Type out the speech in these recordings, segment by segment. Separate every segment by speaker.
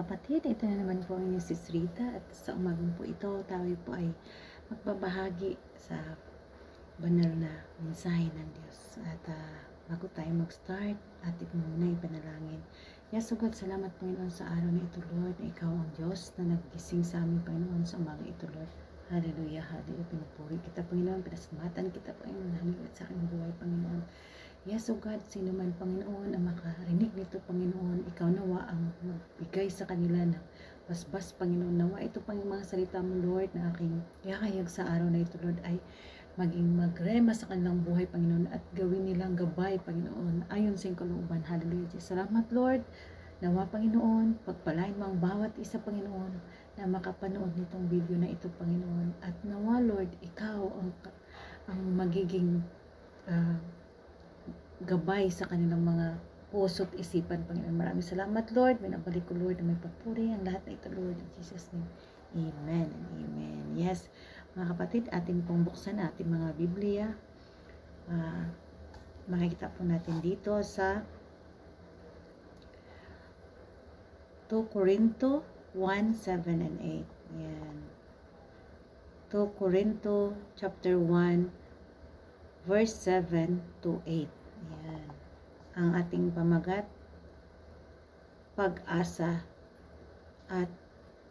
Speaker 1: kapatid, ito na naman po ang inyong sis at sa umagang po ito, tayo po ay magbabahagi sa banal na mensahe ng Diyos. At uh, bago tayo mag-start, atin muna ipanalangin. Yes, so God, salamat Panginoon sa araw na ito, Lord, na ikaw ang Diyos na nagising sa amin, Panginoon, sa umaga ito, Lord. Hallelujah, hallelujah, pinupuri kita, Panginoon, pinasamatan kita, Panginoon, hanggang sa aking. Yes, O God, sino man, Panginoon, ang makarinig nito, Panginoon, ikaw nawa ang magbigay sa kanila ng basbas, Panginoon. Nawa ito pang mga salita mo, Lord, na aking kakayag sa araw na ito, Lord, ay maging magrema sa kanilang buhay, Panginoon, at gawin nilang gabay, Panginoon, ayon sa iyong kalooban. Hallelujah. Salamat, Lord. Nawa, Panginoon, pagpalain mo ang bawat isa, Panginoon, na makapanood nitong video na ito, Panginoon. At nawa, Lord, ikaw ang, ang magiging uh, gabay sa kanilang mga puso at isipan, Panginoon. Maraming salamat, Lord. Binabalik ko, Lord, na may papuri ang lahat na ito, Lord. In Jesus' name. Amen and amen. Yes, mga kapatid, atin pong buksan ating mga Biblia. Uh, makikita po natin dito sa 2 Corinto 1, 7 and 8. Yan. 2 Corinto chapter 1 verse 7 to 8. Ayan. Ang ating pamagat, pag-asa at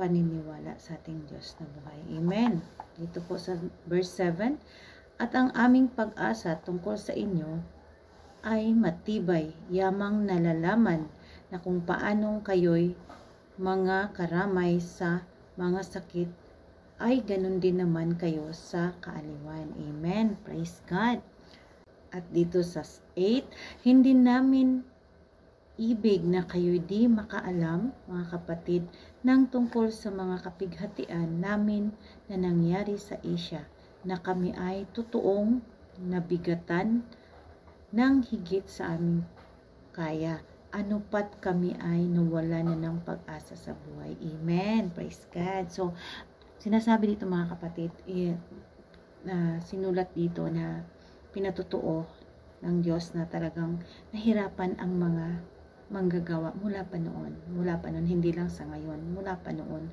Speaker 1: paniniwala sa ating Diyos na buhay. Amen. Dito po sa verse 7, At ang aming pag-asa tungkol sa inyo ay matibay, yamang nalalaman na kung paanong kayo'y mga karamay sa mga sakit ay ganun din naman kayo sa kaaliwan. Amen. Praise God. At dito sa 8, hindi namin ibig na kayo di makaalam, mga kapatid, ng tungkol sa mga kapighatian namin na nangyari sa Asia, na kami ay totoong nabigatan ng higit sa aming kaya. Ano pat kami ay nawala na ng pag-asa sa buhay. Amen. Praise God. So, sinasabi dito mga kapatid, eh, na sinulat dito na pinatutuo ng Diyos na talagang nahirapan ang mga manggagawa mula pa noon. Mula pa noon, hindi lang sa ngayon, mula pa noon.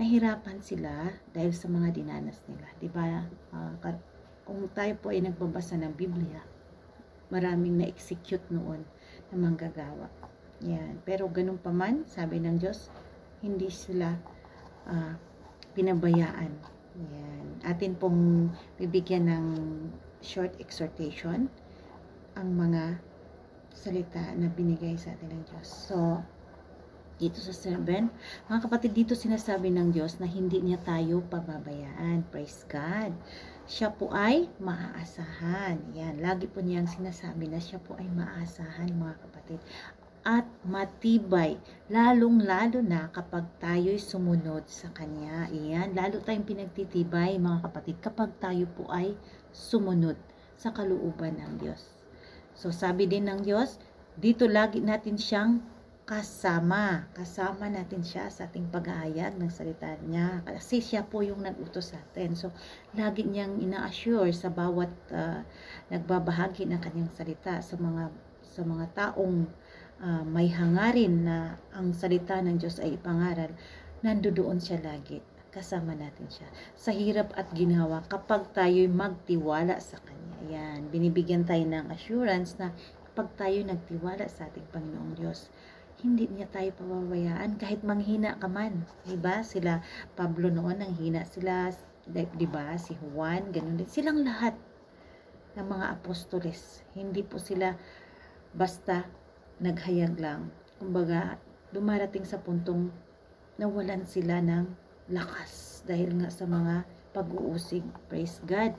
Speaker 1: Nahirapan sila dahil sa mga dinanas nila. Di ba? Uh, kung tayo po ay nagbabasa ng Biblia, maraming na-execute noon na manggagawa. Yan. Pero ganun pa man, sabi ng Diyos, hindi sila uh, pinabayaan. Yan. Atin pong bibigyan ng short exhortation ang mga salita na binigay sa atin ng Diyos. So, dito sa 7, mga kapatid, dito sinasabi ng Diyos na hindi niya tayo pababayaan. Praise God. Siya po ay maaasahan. Yan, lagi po niyang sinasabi na siya po ay maaasahan, mga kapatid. At matibay, lalong-lalo na kapag tayo'y sumunod sa Kanya. Iyan, lalo tayong pinagtitibay, mga kapatid, kapag tayo po ay sumunod sa kalooban ng Diyos. So sabi din ng Diyos, dito lagi natin siyang kasama. Kasama natin siya sa ating pag-aayag ng salita niya. Kasi siya po yung nag-utos sa atin. So, lagi niyang ina-assure sa bawat uh, nagbabahagi ng kanyang salita sa mga sa mga taong uh, may hangarin na ang salita ng Diyos ay ipangaral, nandoon siya lagi kasama natin siya. Sa hirap at ginawa kapag tayo'y magtiwala sa Kanya. Yan, binibigyan tayo ng assurance na kapag tayo nagtiwala sa ating Panginoong Diyos, hindi niya tayo pababayaan kahit manghina ka man. Diba? Sila, Pablo noon, nang hina sila, diba? Si Juan, ganun din. Silang lahat ng mga apostoles. Hindi po sila basta naghayag lang. Kumbaga, dumarating sa puntong nawalan sila ng lakas dahil nga sa mga pag-uusig. Praise God.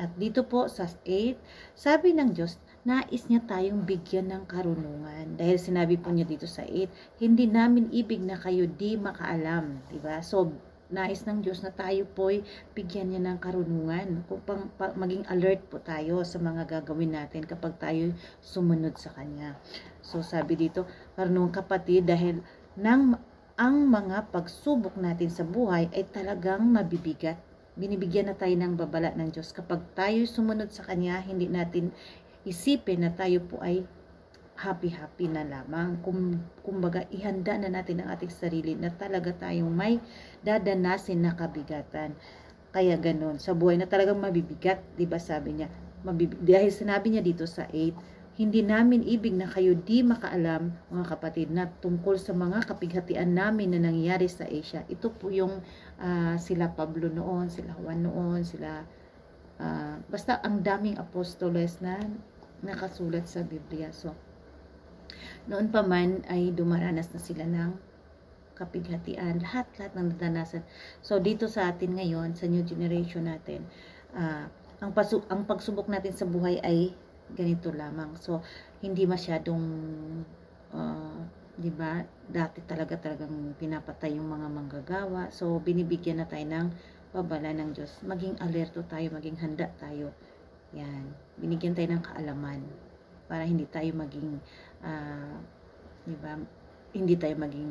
Speaker 1: At dito po sa 8, sabi ng Diyos, nais niya tayong bigyan ng karunungan. Dahil sinabi po niya dito sa 8, hindi namin ibig na kayo di makaalam. Diba? So, nais ng Diyos na tayo po'y bigyan niya ng karunungan. Kung pang, pa, maging alert po tayo sa mga gagawin natin kapag tayo sumunod sa Kanya. So, sabi dito, karunungan kapatid, dahil nang ang mga pagsubok natin sa buhay ay talagang mabibigat. Binibigyan na tayo ng babala ng Diyos. Kapag tayo sumunod sa Kanya, hindi natin isipin na tayo po ay happy-happy na lamang. Kum, kumbaga, ihanda na natin ang ating sarili na talaga tayong may dadanasin na kabigatan. Kaya ganun, sa buhay na talagang mabibigat, di ba sabi niya, mabibig, dahil sinabi niya dito sa 8, hindi namin ibig na kayo di makaalam, mga kapatid, na tungkol sa mga kapighatian namin na nangyari sa Asia. Ito po yung uh, sila Pablo noon, sila Juan noon, sila uh, basta ang daming apostoles na nakasulat sa Biblia. So, noon pa man ay dumaranas na sila ng kapighatian, lahat-lahat ng nadanasan. So, dito sa atin ngayon, sa new generation natin, uh, ang, ang pagsubok natin sa buhay ay ganito lamang. So, hindi masyadong, uh, di ba, dati talaga talagang pinapatay yung mga manggagawa. So, binibigyan na tayo ng babala ng Diyos. Maging alerto tayo, maging handa tayo. Yan. Binigyan tayo ng kaalaman para hindi tayo maging, uh, di ba, hindi tayo maging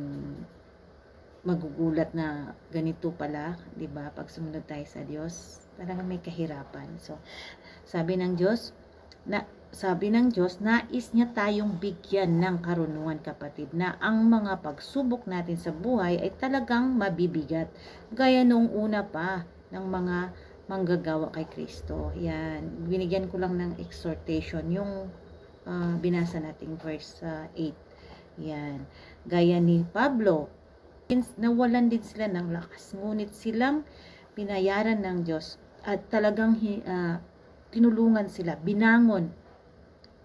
Speaker 1: magugulat na ganito pala, 'di ba? Pag sumunod tayo sa Diyos, talagang may kahirapan. So, sabi ng Diyos, na sabi ng Diyos, nais niya tayong bigyan ng karunungan kapatid na ang mga pagsubok natin sa buhay ay talagang mabibigat. Gaya noong una pa ng mga manggagawa kay Kristo. Yan, binigyan ko lang ng exhortation yung uh, binasa nating verse uh, ah, 8. Yan, gaya ni Pablo, nawalan din sila ng lakas. Ngunit silang pinayaran ng Diyos at talagang uh, tinulungan sila, binangon.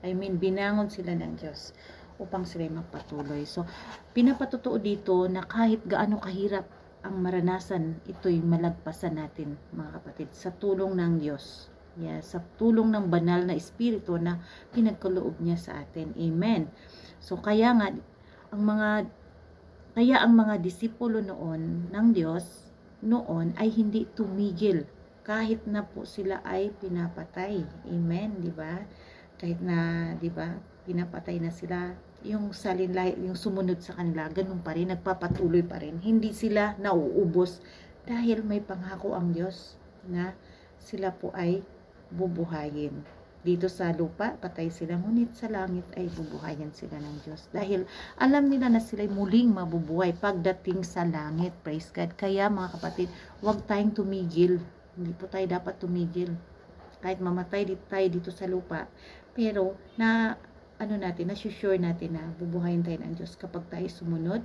Speaker 1: I mean, binangon sila ng Diyos upang sila magpatuloy. So, pinapatutuo dito na kahit gaano kahirap ang maranasan, ito'y malagpasan natin, mga kapatid, sa tulong ng Diyos. Yeah, sa tulong ng banal na espiritu na pinagkaloob niya sa atin. Amen. So, kaya nga, ang mga kaya ang mga disipulo noon ng Diyos noon ay hindi tumigil kahit na po sila ay pinapatay. Amen, di ba? Kahit na, di ba, pinapatay na sila, yung salinlay, yung sumunod sa kanila, ganun pa rin, nagpapatuloy pa rin. Hindi sila nauubos dahil may pangako ang Diyos na sila po ay bubuhayin dito sa lupa, patay sila, ngunit sa langit ay bubuhayan sila ng Diyos. Dahil alam nila na sila'y muling mabubuhay pagdating sa langit. Praise God. Kaya mga kapatid, huwag tayong tumigil. Hindi po tayo dapat tumigil. Kahit mamatay dito tayo dito sa lupa. Pero na ano natin, na sure natin na bubuhayin tayo ng Diyos kapag tayo sumunod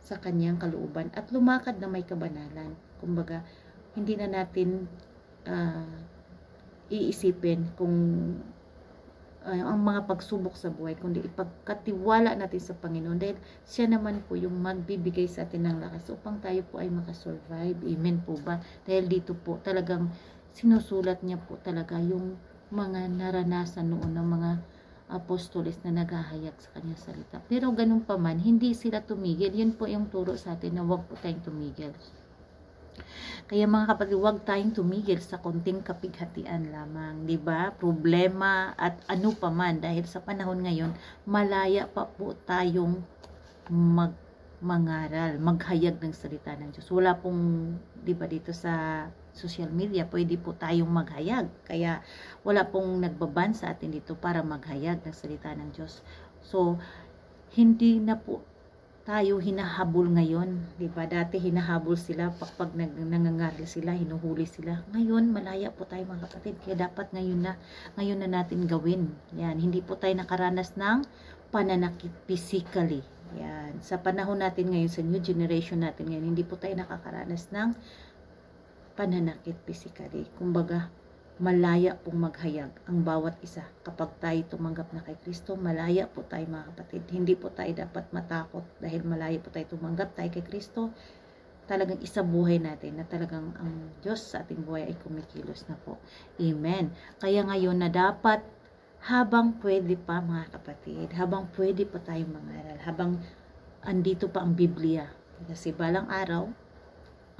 Speaker 1: sa kanyang kalooban at lumakad na may kabanalan. Kumbaga, hindi na natin uh, iisipin kung uh, ang mga pagsubok sa buhay, kundi ipagkatiwala natin sa Panginoon dahil siya naman po yung magbibigay sa atin ng lakas upang tayo po ay makasurvive. Amen po ba? Dahil dito po talagang sinusulat niya po talaga yung mga naranasan noon ng mga apostoles na naghahayag sa kanyang salita. Pero ganun pa man, hindi sila tumigil. Yun po yung turo sa atin na huwag po tayong tumigil. Kaya mga kapatid, huwag tayong tumigil sa konting kapighatian lamang, 'di ba? Problema at ano pa man dahil sa panahon ngayon, malaya pa po tayong mag mangaral, maghayag ng salita ng Diyos. Wala pong, 'di ba dito sa social media, pwede po tayong maghayag. Kaya wala pong nagbaban sa atin dito para maghayag ng salita ng Diyos. So, hindi na po tayo hinahabol ngayon. Di ba? Dati hinahabol sila pag, nag, nangangaral sila, hinuhuli sila. Ngayon, malaya po tayo mga kapatid. Kaya dapat ngayon na, ngayon na natin gawin. Yan. Hindi po tayo nakaranas ng pananakit physically. Yan. Sa panahon natin ngayon, sa new generation natin ngayon, hindi po tayo nakakaranas ng pananakit physically. Kumbaga, malaya pong maghayag ang bawat isa. Kapag tayo tumanggap na kay Kristo, malaya po tayo mga kapatid. Hindi po tayo dapat matakot dahil malaya po tayo tumanggap tayo kay Kristo. Talagang isa buhay natin na talagang ang Diyos sa ating buhay ay kumikilos na po. Amen. Kaya ngayon na dapat habang pwede pa mga kapatid, habang pwede pa tayo mangaral, habang andito pa ang Biblia. Kasi balang araw,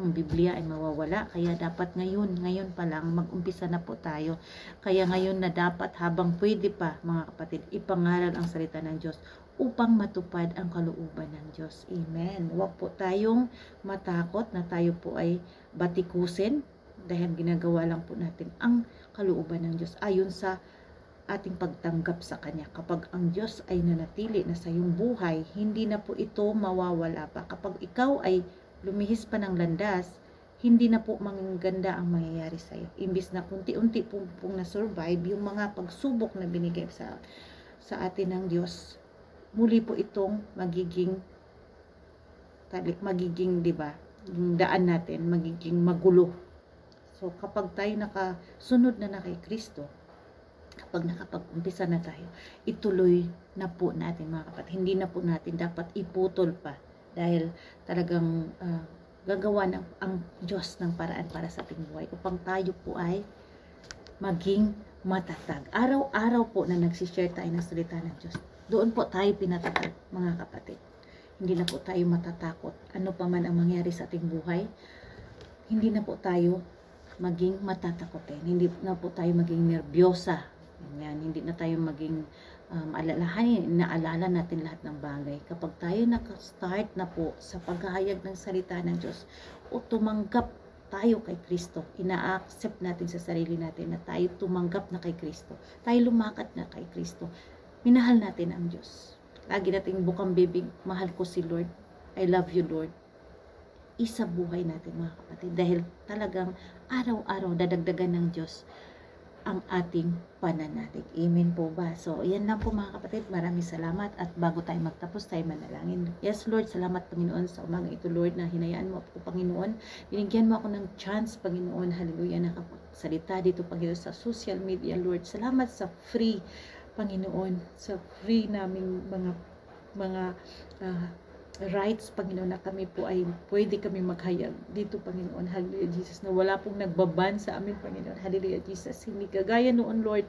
Speaker 1: ang Biblia ay mawawala. Kaya dapat ngayon, ngayon pa lang, mag-umpisa na po tayo. Kaya ngayon na dapat habang pwede pa, mga kapatid, ipangaral ang salita ng Diyos upang matupad ang kalooban ng Diyos. Amen. Huwag po tayong matakot na tayo po ay batikusin dahil ginagawa lang po natin ang kalooban ng Diyos ayon sa ating pagtanggap sa Kanya. Kapag ang Diyos ay nanatili na sa iyong buhay, hindi na po ito mawawala pa. Kapag ikaw ay lumihis pa ng landas, hindi na po mangganda ang mangyayari sa iyo. Imbis na kunti-unti po pong na-survive yung mga pagsubok na binigay sa sa atin ng Diyos, muli po itong magiging magiging, 'di ba? Daan natin magiging magulo. So kapag tayo nakasunod na na kay Kristo, kapag nakapag-umpisa na tayo, ituloy na po natin mga kapatid. Hindi na po natin dapat iputol pa dahil talagang uh, gagawa ng ang Diyos ng paraan para sa ating buhay upang tayo po ay maging matatag. Araw-araw po na nagsishare tayo ng salita ng Diyos. Doon po tayo pinatatag mga kapatid. Hindi na po tayo matatakot. Ano pa man ang mangyari sa ating buhay, hindi na po tayo maging matatakotin. Hindi na po tayo maging nervyosa. Yan, hindi na tayo maging um, alalahanin, naalala natin lahat ng bagay. Kapag tayo nakastart na po sa paghahayag ng salita ng Diyos o tumanggap tayo kay Kristo, ina-accept natin sa sarili natin na tayo tumanggap na kay Kristo, tayo lumakad na kay Kristo, minahal natin ang Diyos. Lagi nating bukang bibig, mahal ko si Lord. I love you, Lord. Isa buhay natin mga kapatid. Dahil talagang araw-araw dadagdagan ng Diyos ang ating pananalig. Amen po ba? So, yan lang po mga kapatid. Maraming salamat. At bago tayo magtapos, tayo manalangin. Yes, Lord, salamat Panginoon sa umaga ito, Lord, na hinayaan mo ako, Panginoon. Binigyan mo ako ng chance, Panginoon. Hallelujah, nakapagsalita dito, Panginoon, sa social media, Lord. Salamat sa free Panginoon, sa free naming mga mga uh, rights, Panginoon, na kami po ay pwede kami maghayag dito, Panginoon. Hallelujah, Jesus, na wala pong nagbaban sa amin, Panginoon. Hallelujah, Jesus. Hindi kagaya noon, Lord,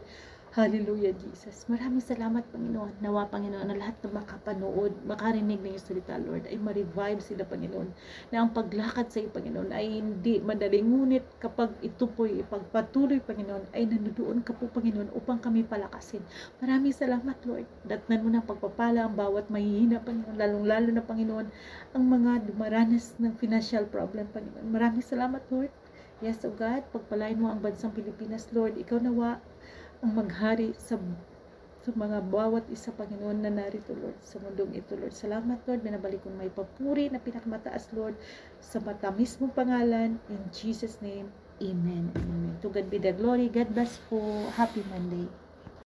Speaker 1: Hallelujah, Jesus. Maraming salamat, Panginoon. Nawa, Panginoon, na lahat na makapanood, makarinig ng iyong salita, Lord, ay ma-revive sila, Panginoon. Na ang paglakad sa iyo, Panginoon, ay hindi madali. Ngunit kapag ito po'y ipagpatuloy, Panginoon, ay nanudoon ka po, Panginoon, upang kami palakasin. Maraming salamat, Lord. Datnan mo ng pagpapala ang bawat mahihina, Panginoon, lalong-lalo na, Panginoon, ang mga dumaranas ng financial problem, Panginoon. Maraming salamat, Lord. Yes, O God, pagpalain mo ang bansang Pilipinas, Lord. Ikaw nawa, maghari sa sa mga bawat isa, Panginoon, na narito, Lord, sa mundong ito, Lord. Salamat, Lord, binabalik kong may papuri na pinakamataas, Lord, sa matamis mong pangalan. In Jesus' name, Amen. Amen. To God be the glory. God bless po. Happy Monday.